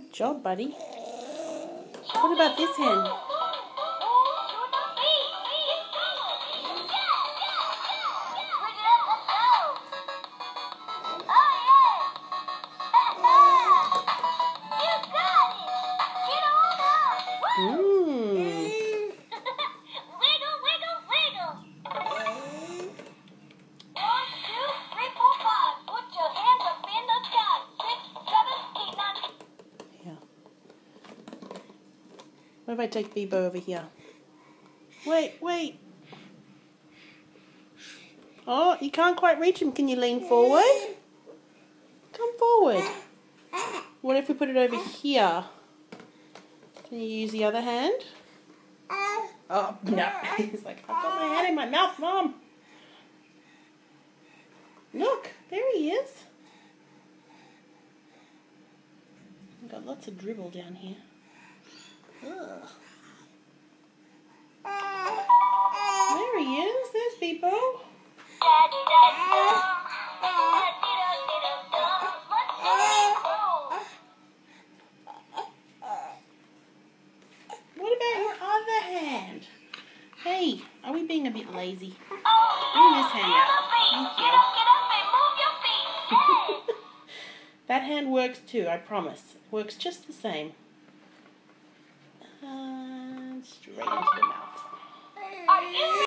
Good job, buddy. What about this hen? What if I take Bebo over here? Wait, wait. Oh, you can't quite reach him. Can you lean forward? Come forward. What if we put it over here? Can you use the other hand? Oh, no. He's like, I've got my hand in my mouth, Mom. Look, there he is. I've got lots of dribble down here. There's What about your other hand? Hey, are we being a bit lazy? Bring this hand out. Thank you. that hand works too, I promise. Works just the same.